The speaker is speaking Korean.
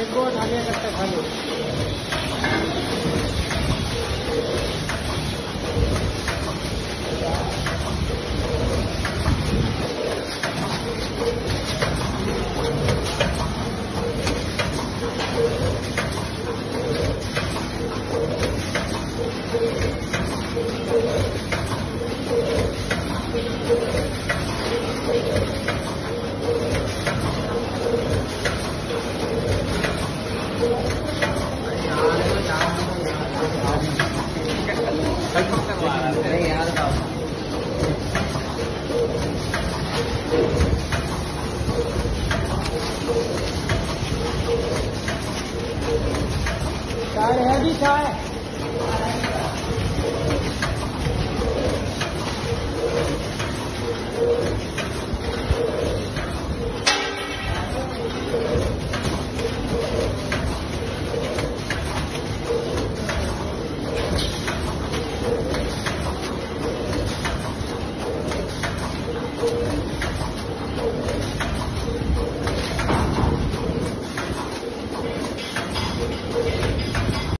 이거 다녀갔다 가요. चार है भी चाय